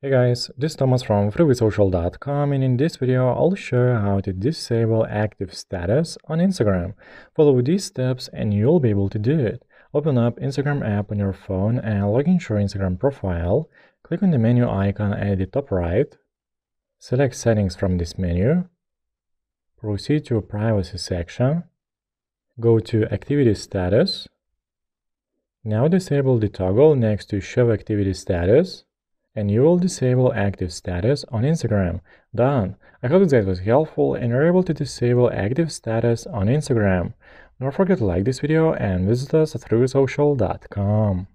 Hey guys, this is Thomas from freewaysocial.com and in this video I'll show you how to disable active status on Instagram. Follow these steps and you'll be able to do it. Open up Instagram app on your phone and log into your Instagram profile. Click on the menu icon at the top right. Select settings from this menu. Proceed to privacy section. Go to activity status. Now disable the toggle next to show activity status and you will disable active status on Instagram. Done! I hope guide was helpful and you're able to disable active status on Instagram. Don't forget to like this video and visit us at freewaysocial.com.